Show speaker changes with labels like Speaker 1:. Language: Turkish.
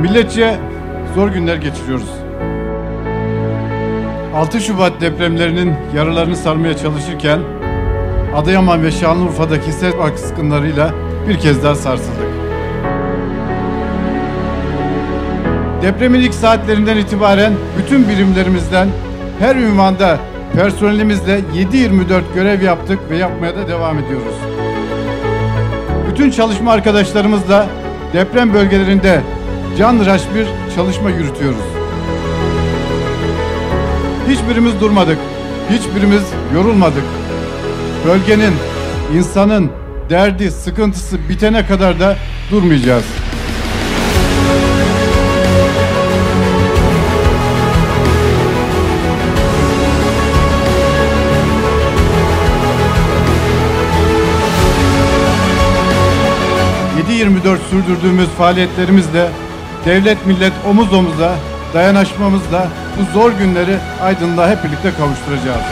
Speaker 1: Milletçe zor günler geçiriyoruz. 6 Şubat depremlerinin yaralarını sarmaya çalışırken Adıyaman ve Şanlıurfa'daki sel baskınlarıyla bir kez daha sarsıldık. Depremin ilk saatlerinden itibaren bütün birimlerimizden her ünvanda personelimizle 7-24 görev yaptık ve yapmaya da devam ediyoruz. Bütün çalışma arkadaşlarımızla deprem bölgelerinde canhıraş bir çalışma yürütüyoruz. Hiçbirimiz durmadık, hiçbirimiz yorulmadık. Bölgenin, insanın derdi, sıkıntısı bitene kadar da durmayacağız. ...7-24 sürdürdüğümüz faaliyetlerimizle devlet millet omuz omuza dayanışmamızla bu zor günleri aydınlığa hep birlikte kavuşturacağız.